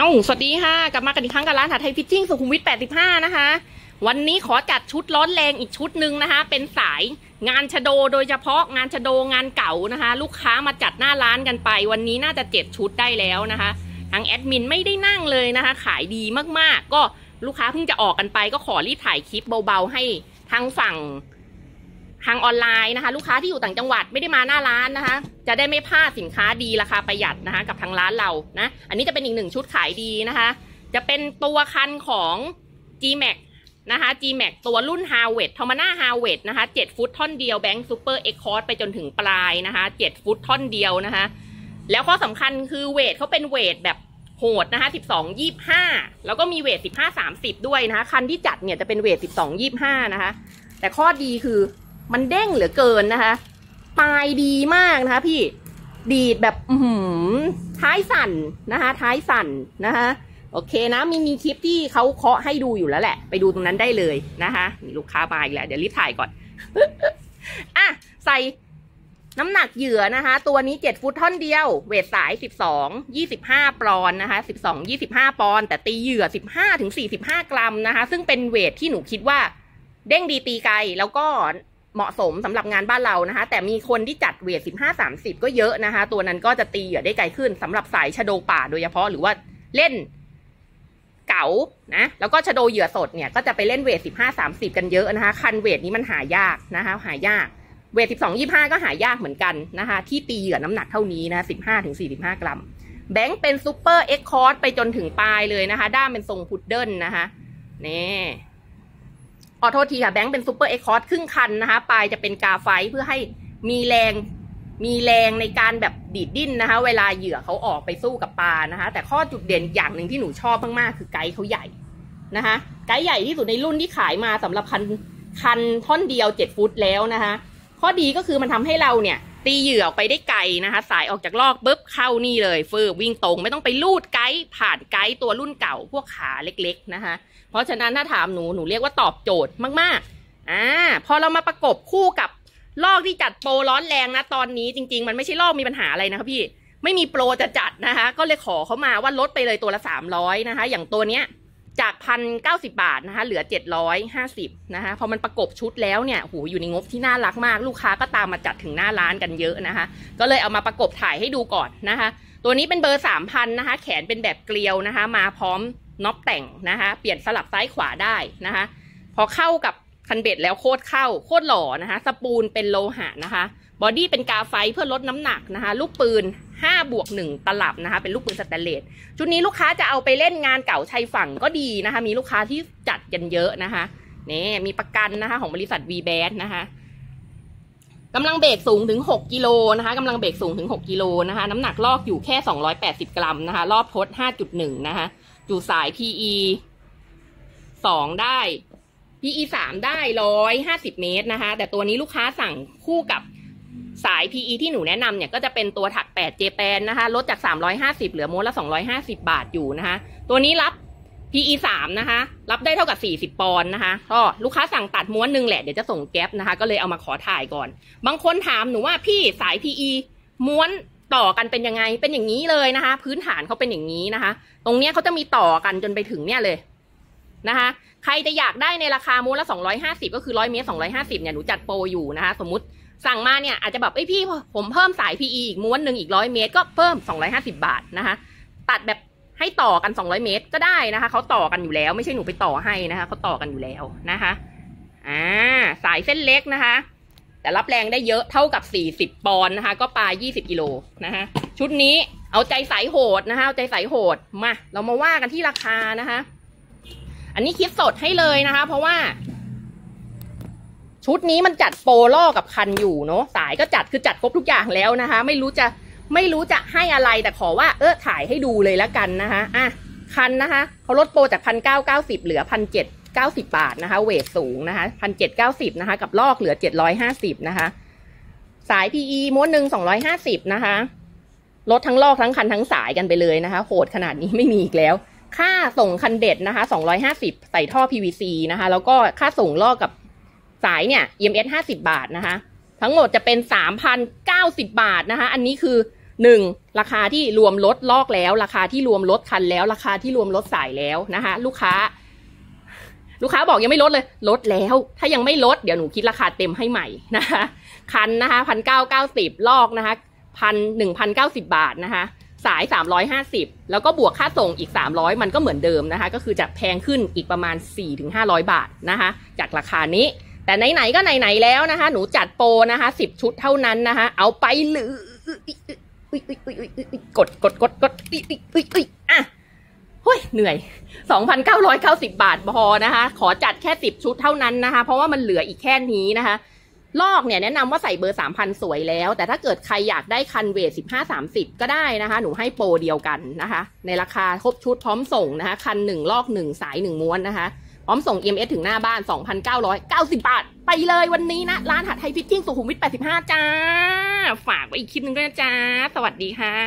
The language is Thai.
เอาล่ะสวัสดีค่ะ กลับมากันอีกครั้งกับร้านหัดไทย Fishing สุขุมวิท 85 นะคะ วันนี้ขอจัดชุดร้อนแรงอีกชุดหนึ่งนะคะ เป็นสายงานชะโดโดยเฉพาะงานชะโดงานเก๋านะคะ ลูกค้ามาจัดหน้าร้านกันไป วันนี้น่าจะเจ็ดชุดได้แล้วนะคะทางแอดมินไม่ได้นั่งเลยนะคะ ขายดีมากๆ ก็ลูกค้าเพิ่งจะออกกันไป ก็ขอรีบถ่ายคลิปเบาๆ ให้ทางฝั่ง ทางออนไลน์นะคะ ลูกค้าที่อยู่ต่างจังหวัดไม่ได้มาหน้าร้านนะคะ จะได้ไม่พลาดสินค้าดีราคาประหยัดนะคะ กับทางร้านเรานะ อันนี้จะเป็นอีกหนึ่งชุดขายดีนะคะ จะเป็นตัวคันของ G-Max นะคะ G-Max ตัวรุ่น h a r v e t ทอมาน่า h a r v e t นะคะ 7 ฟุตท่อนเดียว blank Super X-Cord ไปจนถึงปลายนะคะ 7 ฟุตท่อนเดียวนะคะ แล้วข้อสำคัญคือ weight เขาเป็น weight แบบโหดนะคะ 12 25 แล้วก็มี weight 15 30 ด้วยนะคะ คันที่จัดเนี่ยจะเป็น weight 12 25 นะคะ แต่ข้อดีคือ มันเด้งเหลือเกินนะคะปลายดีมากนะคะพี่ดีดแบบอืมท้ายสั่นนะคะ ท้ายสั่นนะคะโอเคนะมีมีคลิปที่เขาเคาะให้ดูอยู่แล้วแหละ ไปดูตรงนั้นได้เลยนะคะนี่ลูกค้ามาอีกแล้วเดี๋ยวรีบถ่ายก่อนอะใส่น้ำหนักเหยื่อนะคะ ตัวนี้เจ็ดฟุตท่อนเดียว เวทสายสิบสองยี่สิบห้าปอนด์นะคะสิบสองยี่สิบห้าปอนด์แต่ตีเหยื่อสิบห้าถึงสี่สิบห้ากรัมนะคะ ซึ่งเป็นเวทที่หนูคิดว่า เด้งดีตีไกลแล้วก็ เหมาะสมสำหรับงานบ้านเรานะคะ แต่มีคนที่จัด weight สิบห้าสามสิบก็เยอะนะคะ ตัวนั้นก็จะตีเหยื่อได้ไกลขึ้นสำหรับสายชะโดป่าโดยเฉพาะหรือว่าเล่นเก๋านะแล้วก็ชะโดเหยื่อสดเนี่ยก็จะไปเล่น weight สิบห้าสามสิบกันเยอะนะคะ คัน weight นี้มันหายากนะคะ หายาก weight สิบสองยี่ห้าก็หายากเหมือนกันนะคะ ที่ตีเหยื่อน้ำหนักเท่านี้นะสิบห้าถึงสี่สิบห้ากรัม blank เป็น Super X-Cord ไปจนถึงปลายเลยนะคะ ด้ามเป็นทรงพุดเดิ้ลนะคะนี่ ขอโทษทีค่ะ blank เป็น Super X-Cord ครึ่งคันนะคะปลายจะเป็นกาไฟเพื่อให้มีแรงมีแรงในการแบบดีดดิ้นนะคะ เวลาเหยื่อเขาออกไปสู้กับปลานะคะ แต่ข้อจุดเด่นอย่างหนึ่งที่หนูชอบมากๆคือไกด์เขาใหญ่นะคะไกด์ใหญ่ที่สุดในรุ่นที่ขายมาสำหรับคันคันท่อนเดียวเจ็ดฟุตแล้วนะคะ ข้อดีก็คือมันทำให้เราเนี่ย ตีเหยื่อออกไปได้ไกลนะคะ สายออกจากรอกปุ๊บเข้านี่เลยฟืบวิ่งตรง ไม่ต้องไปรูดไกด์ผ่านไกด์ตัวรุ่นเก่าพวกขาเล็กๆนะคะ เพราะฉะนั้นถ้าถามหนูหนูเรียกว่าตอบโจทย์มากๆอ่าพอเรามาประกบคู่กับลอกที่จัดโปรร้อนแรงนะตอนนี้จริง ๆ มันไม่ใช่ลอกมีปัญหาอะไรนะคะพี่ไม่มีโปรจะจัดนะคะ ก็เลยขอเขามาว่าลดไปเลยตัวละสามร้อยนะคะ อย่างตัวเนี้ย จากพันเก้าสิบาทนะคะ เหลือเจ็ดร้อยห้าสิบนะคะพอมันประกบชุดแล้วเนี่ยโหอยู่ในงบที่น่ารักมาก ลูกค้าก็ตามมาจัดถึงหน้าร้านกันเยอะนะคะ ก็เลยเอามาประกบถ่ายให้ดูก่อนนะคะ ตัวนี้เป็นเบอร์สามพันนะคะ แขนเป็นแบบเกลียวนะคะ มาพร้อมknob แต่งนะคะ เปลี่ยนสลับซ้ายขวาได้นะคะ พอเข้ากับคันเบ็ดแล้วโคตรเข้าโคตรหล่อนะคะ spool เป็นโลหะนะคะ body เป็นกาไฟเพื่อลดน้ำหนักนะคะ ลูกปืน 5บวก1ตลับนะคะ เป็นลูกปืนสแตนเลสชุดนี้ลูกค้าจะเอาไปเล่นงานเก๋าชายฝั่งก็ดีนะคะ มีลูกค้าที่จัดกันเยอะนะคะนี่มีประกันนะคะ ของบริษัท v b a s นะคะกำลังเบรกสูงถึง 6 กิโลนะคะกำลังเบรกสูงถึง 6 กิโลนะคะ น้ำหนักรอกอยู่แค่ 280 กรัมนะคะ รอบพด5.1 นะคะ จูสาย PE 2 ได้ PE 3 ได้ 150 เมตรนะคะ แต่ตัวนี้ลูกค้าสั่งคู่กับ สาย PE ที่หนูแนะนำเนี่ยก็จะเป็นตัวถัก8เจแปนนะคะ ลดจาก 350 เหลือโมละ 250 บาทอยู่นะคะ ตัวนี้รับ PE 3นะคะ รับได้เท่ากับ 40 ปอนด์นะคะก็ลูกค้าสั่งตัดม้วนหนึ่งแหละ เดี๋ยวจะส่งแก๊ปนะคะ ก็เลยเอามาขอถ่ายก่อน บางคนถามหนูว่าพี่สาย PE ม้วนต่อกันเป็นยังไง เป็นอย่างนี้เลยนะคะ พื้นฐานเขาเป็นอย่างนี้นะคะ ตรงเนี้ยเขาจะมีต่อกันจนไปถึงเนี่ยเลยนะคะ ใครจะอยากได้ในราคาม้วนละ 250 ก็คือ 100 เมตร 250 เนี่ย หนูจัดโปรอยู่นะคะ สมมติ สั่งมาเนี่ยอาจจะแบบไอ้พี่ผมเพิ่มสาย PE อีกม้วนหนึ่งอีกร้อยเมตรก็เพิ่ม 250 บาทนะคะ ตัดแบบให้ต่อกัน 200 เมตรก็ได้นะคะเขาต่อกันอยู่แล้วไม่ใช่หนูไปต่อให้นะคะเขาต่อกันอยู่แล้วนะคะอ่าสายเส้นเล็กนะคะ แต่รับแรงได้เยอะเท่ากับ 40 ปอนด์นะคะ ก็ปลา 20กิโลนะคะชุดนี้เอาใจสายโหดนะคะเอาใจสายโหดมา เรามาว่ากันที่ราคานะคะ อันนี้คิดสดให้เลยนะคะ เพราะว่า ชุดนี้มันจัดโปรล่อกับคันอยู่เนาะสายก็จัดคือจัดครบทุกอย่างแล้วนะคะ ไม่รู้จะไม่รู้จะให้อะไรแต่ขอว่าเออถ่ายให้ดูเลยล้วกันนะคะอะคันนะคะเขาลดโปรจากพันเก้าเก้าสิบเหลือพันเจ็ดเก้าสิบาทนะคะ เวทสูงนะคะพันเจ็ดเก้าสิบนะคะ กับลอกเหลือเจ็ดร้อยห้าสิบนะคะ สาย PE ม้วนหนึ่งสองร้อยห้าสิบนะคะลดทั้งลอกทั้งคันทั้งสายกันไปเลยนะคะโหดขนาดนี้ไม่มีอีกแล้ว ค่าส่งคันเด็ดนะคะสองร้อยห้าสิบใส่ท่อ PVC นะคะ แล้วก็ค่าส่งลอกกับ สายเนี่ย EMS ห้าสิบาทนะคะ ทั้งหมดจะเป็นสามพันเก้าสิบาทนะคะ อันนี้คือหนึ่งราคาที่รวมรถลอกแล้ว ราคาที่รวมรถคันแล้ว ราคาที่รวมรถสายแล้วนะคะ ลูกค้า ลูกค้าบอกยังไม่ลดเลย ลดแล้ว ถ้ายังไม่ลด เดี๋ยวหนูคิดราคาเต็มให้ใหม่นะคะ คันนะคะพันเก้าเก้าสิบลอกนะคะพันหนึ่งพันเก้าสิบาทนะคะสายสามร้อยห้าสิบแล้วก็บวกค่าส่งอีกสามร้อยมันก็เหมือนเดิมนะคะ ก็คือจะแพงขึ้นอีกประมาณสี่ถึงห้าร้อยบาทนะคะ จากราคานี้ แต่ไหนๆก็ไหนๆแล้วนะคะ หนูจัดโปรนะคะสิบชุดเท่านั้นนะคะ เอาไปเลยกดกดกดกดอะเฮ้ยเหนื่อย 2,990 บาทพอนะคะ ขอจัดแค่ 10 ชุดเท่านั้นนะคะ เพราะว่ามันเหลืออีกแค่นี้นะคะ รอกเนี่ยแนะนำว่าใส่เบอร์ 3,000 สวยแล้ว แต่ถ้าเกิดใครอยากได้คัน weight 15-30 ก็ได้นะคะ หนูให้โปรเดียวกันนะคะ ในราคาครบชุดพร้อมส่งนะคะ คัน1รอก1สาย1ม้วนนะคะ พร้อมส่ง EMS ถึงหน้าบ้าน 2,990 บาท ไปเลยวันนี้นะ ร้านหัดไทย Fishing สุขุมวิท85 จ้า ฝากไว้อีกคลิปหนึงด้วยนะจ้า สวัสดีค่ะ